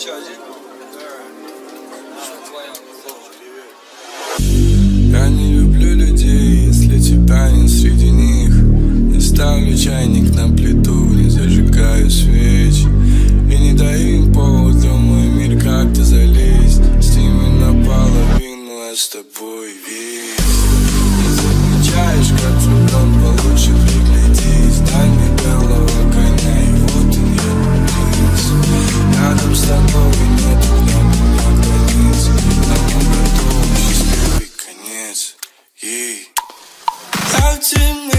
Я не люблю людей, если тебя нет среди них. Не ставлю чайник на плиту, не зажигаю свеч И не даю им повода мой мир как-то залезть. С ними наполовину, а с тобой. tüm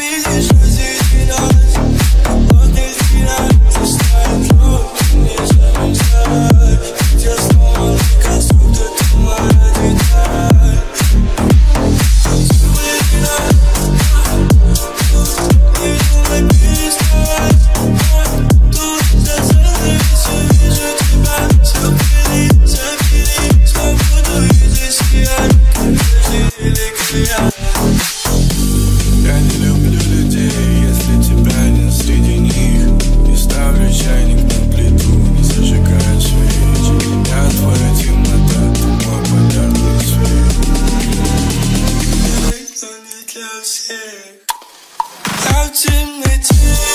busy. limits